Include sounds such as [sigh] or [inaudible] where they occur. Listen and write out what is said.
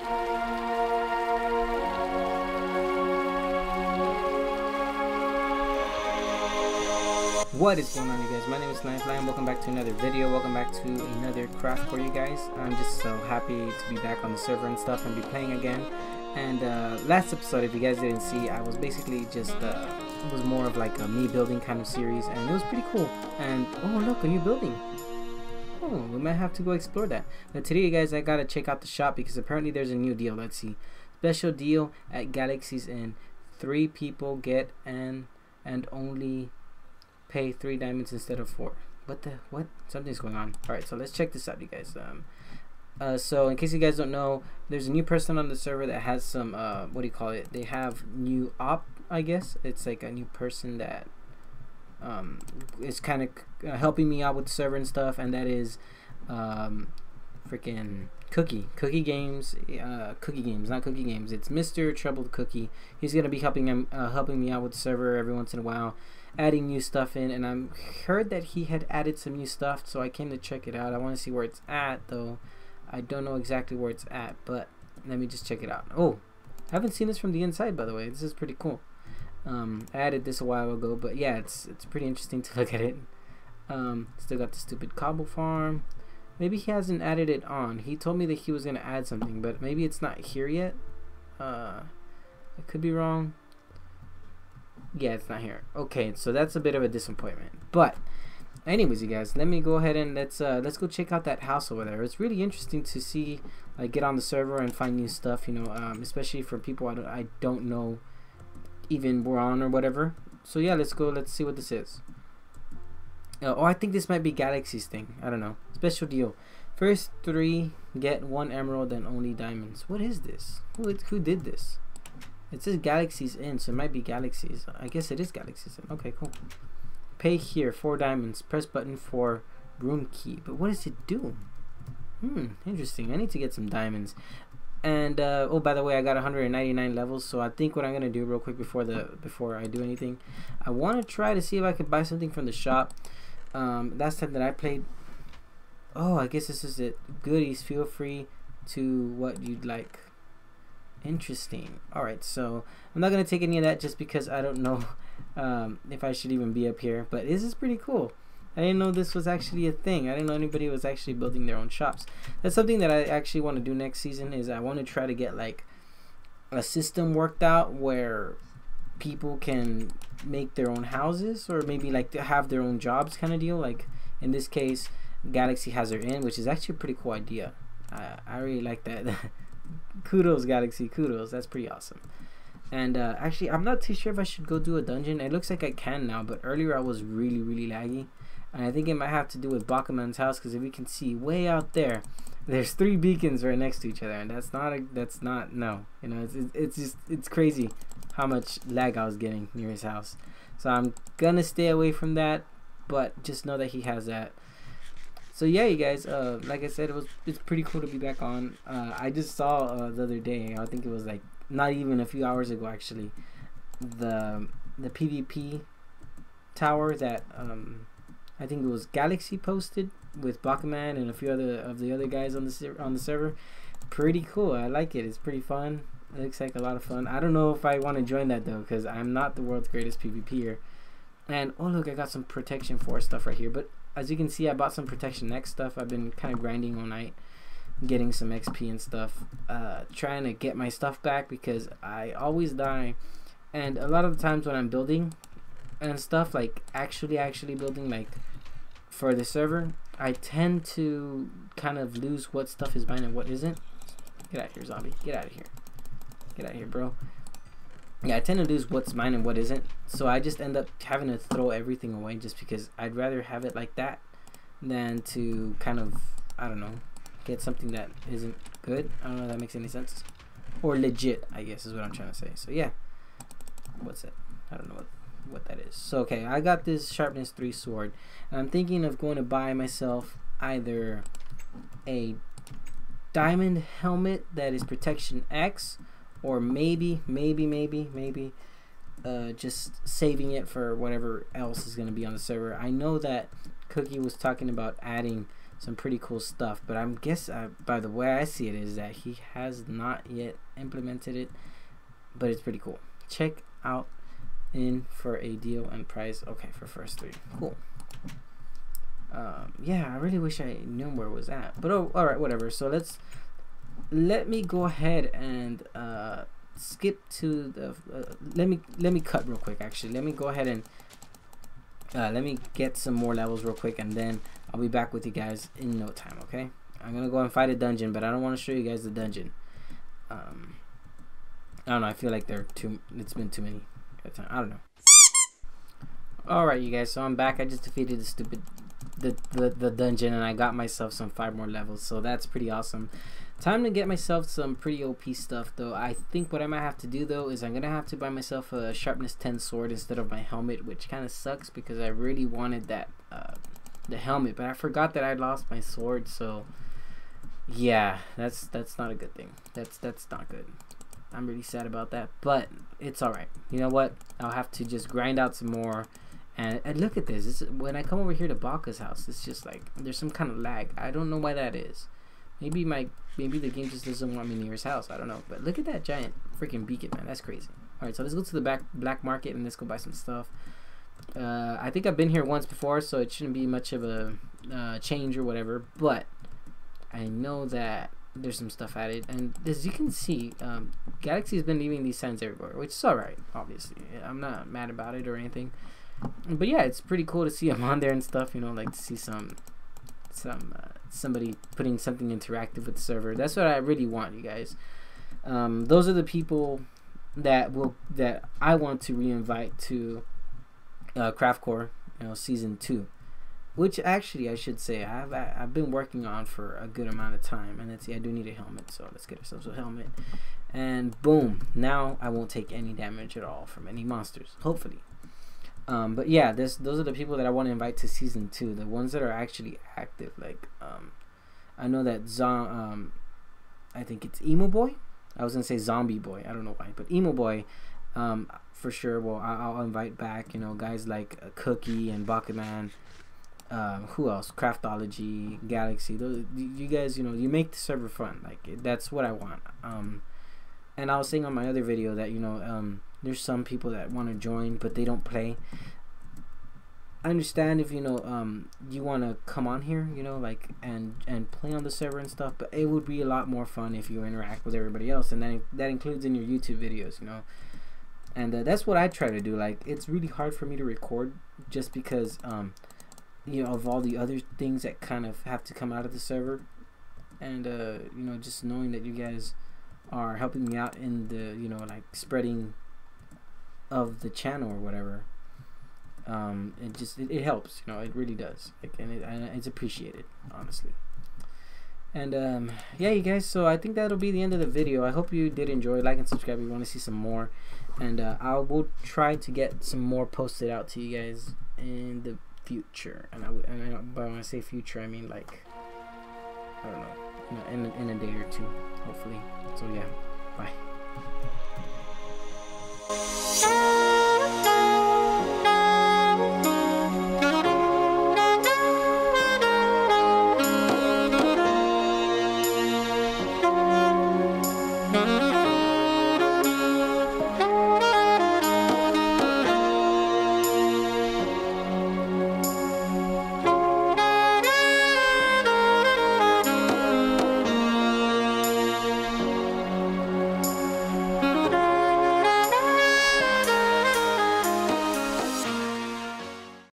What is going on you guys? My name is Knifefly and welcome back to another video. Welcome back to another CraftCore you guys. I'm just so happy to be back on the server and stuff and be playing again. And uh, last episode, if you guys didn't see, I was basically just, uh, it was more of like a me building kind of series and it was pretty cool. And, oh look, a new building. Oh, we might have to go explore that. But today, guys, I gotta check out the shop because apparently there's a new deal. Let's see. Special deal at Galaxy's Inn. Three people get an and only pay three diamonds instead of four. What the what? Something's going on. All right, so let's check this out, you guys. Um, uh, so in case you guys don't know, there's a new person on the server that has some uh, what do you call it? They have new op, I guess. It's like a new person that um is kind of uh, helping me out with the server and stuff, and that is um, freaking Cookie, Cookie Games, uh, Cookie Games, not Cookie Games. It's Mr. Troubled Cookie. He's gonna be helping him, uh, helping me out with the server every once in a while, adding new stuff in. And I heard that he had added some new stuff, so I came to check it out. I want to see where it's at, though. I don't know exactly where it's at, but let me just check it out. Oh, I haven't seen this from the inside, by the way. This is pretty cool. Um, I added this a while ago, but yeah, it's it's pretty interesting to [laughs] look at it. Um, still got the stupid cobble farm. Maybe he hasn't added it on. He told me that he was to add something, but maybe it's not here yet. Uh, I could be wrong. Yeah, it's not here. Okay, so that's a bit of a disappointment. But, anyways, you guys, let me go ahead and let's uh, let's go check out that house over there. It's really interesting to see, like, get on the server and find new stuff. You know, um, especially for people I don't, I don't know, even we're on or whatever. So yeah, let's go. Let's see what this is. Uh, oh, I think this might be Galaxy's thing. I don't know. Special deal. First three get one emerald and only diamonds. What is this? Who, who did this? It says Galaxy's Inn, so it might be Galaxy's. I guess it is Galaxy's. Okay, cool. Pay here, four diamonds. Press button for room key. But what does it do? Hmm, interesting. I need to get some diamonds. And uh, oh, by the way, I got 199 levels. So I think what I'm gonna do real quick before the before I do anything, I want to try to see if I could buy something from the shop. Um, last time that I played, oh, I guess this is it. Goodies. Feel free to what you'd like. Interesting. All right, so I'm not gonna take any of that just because I don't know [laughs] um, if I should even be up here. But this is pretty cool. I didn't know this was actually a thing. I didn't know anybody was actually building their own shops. That's something that I actually want to do next season. Is I want to try to get like a system worked out where people can make their own houses or maybe like to have their own jobs kind of deal. Like in this case, Galaxy has her inn, which is actually a pretty cool idea. I I really like that. [laughs] kudos, Galaxy. Kudos. That's pretty awesome. And uh, actually, I'm not too sure if I should go do a dungeon. It looks like I can now, but earlier I was really, really laggy. And I think it might have to do with Bakaman's house because if you can see way out there, there's three beacons right next to each other, and that's not a, that's not no. You know, it's it's just it's crazy how much lag I was getting near his house. So I'm gonna stay away from that, but just know that he has that. So yeah, you guys. Uh, like I said, it was it's pretty cool to be back on. Uh, I just saw uh, the other day. I think it was like not even a few hours ago actually. The the PvP tower that um, I think it was Galaxy posted with Bakaman and a few other of the other guys on the on the server. Pretty cool. I like it. It's pretty fun. It looks like a lot of fun. I don't know if I want to join that though, because I'm not the world's greatest PvPer. And oh look, I got some protection four stuff right here. But as you can see, I bought some protection X stuff. I've been kind of grinding all night, getting some XP and stuff, uh, trying to get my stuff back because I always die. And a lot of the times when I'm building and stuff, like actually actually building, like for the server, I tend to kind of lose what stuff is mine and what isn't. Get out of here, zombie. Get out of here. Get out of here, bro. Yeah, I tend to lose what's mine and what isn't. So I just end up having to throw everything away just because I'd rather have it like that than to kind of, I don't know, get something that isn't good. I don't know if that makes any sense. Or legit, I guess is what I'm trying to say. So yeah. What's it? I don't know what, what that is. So okay, I got this sharpness 3 sword. And I'm thinking of going to buy myself either a diamond helmet that is protection X or maybe, maybe, maybe, maybe uh, just saving it for whatever else is going to be on the server. I know that Cookie was talking about adding some pretty cool stuff. But I'm guess uh, by the way I see it is that he has not yet implemented it, but it's pretty cool. Check out in for a deal and price. Okay, for first three, cool. Um, yeah, I really wish I knew where it was at, but oh, all right, whatever. So let's let me go ahead and uh, skip to the. Uh, let me let me cut real quick. Actually, let me go ahead and uh, let me get some more levels real quick, and then I'll be back with you guys in no time. Okay, I'm gonna go and fight a dungeon, but I don't want to show you guys the dungeon. Um, I don't know. I feel like there are too. It's been too many. I don't know. All right, you guys. So I'm back. I just defeated the stupid the, the, the dungeon and I got myself some five more levels so that's pretty awesome time to get myself some pretty OP stuff though I think what I might have to do though is I'm gonna have to buy myself a sharpness 10 sword instead of my helmet which kind of sucks because I really wanted that uh, the helmet but I forgot that I lost my sword so yeah that's that's not a good thing that's that's not good I'm really sad about that but it's alright you know what I'll have to just grind out some more and, and look at this. this when I come over here to Baka's house, it's just like there's some kind of lag. I don't know why that is. Maybe my maybe the game just doesn't want me near his house. I don't know. But look at that giant freaking beacon, man. That's crazy. All right, so let's go to the back black market and let's go buy some stuff. Uh, I think I've been here once before, so it shouldn't be much of a uh, change or whatever. But I know that there's some stuff added, and as you can see, um, Galaxy has been leaving these signs everywhere, which is alright. Obviously, I'm not mad about it or anything but yeah, it's pretty cool to see them on there and stuff. You know, like to see some some uh, somebody putting something interactive with the server. That's what I really want, you guys. Um, those are the people that will that I want to reinvite to uh, CraftCore, you know, season two, which actually I should say I've I've been working on for a good amount of time, and let's see, I do need a helmet, so let's get ourselves a helmet, and boom, now I won't take any damage at all from any monsters, hopefully. Um, but yeah, this those are the people that I want to invite to season two. The ones that are actually active. Like um, I know that Zom, um, I think it's Emo Boy. I was gonna say Zombie Boy. I don't know why, but Emo Boy, um, for sure. Well, I'll, I'll invite back. You know, guys like uh, Cookie and Bakaman. Um, who else? Craftology, Galaxy. Those you guys, you know, you make the server fun. Like that's what I want. Um, and I was saying on my other video that you know, um, there's some people that want to join but they don't play I understand if you know um you want to come on here you know like and and play on the server and stuff but it would be a lot more fun if you interact with everybody else and that that includes in your YouTube videos you know and uh, that's what I try to do like it's really hard for me to record just because um you know of all the other things that kind of have to come out of the server. And uh you know just knowing that you guys are helping me out in the you know like spreading of the channel or whatever um, it just it, it, helps you know it really does. Like and, it, and it's appreciated honestly. And um, yeah you guys so I think that'll be the end of the video. I hope you did enjoy. Like and subscribe if you want to see some more. And uh, I will try to get some more posted out to you guys in the future. And I, and I but when I say future I mean like I don't know in, in a day or two hopefully. So yeah bye